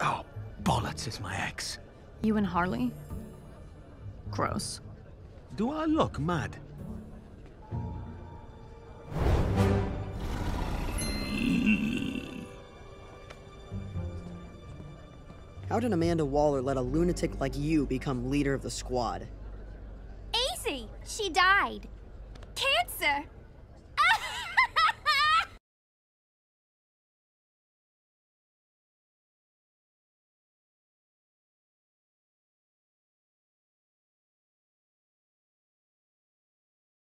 Oh, Bollocks is my ex. You and Harley? Gross. Do I look mad? How did Amanda Waller let a lunatic like you become leader of the squad? Easy! She died. Cancer!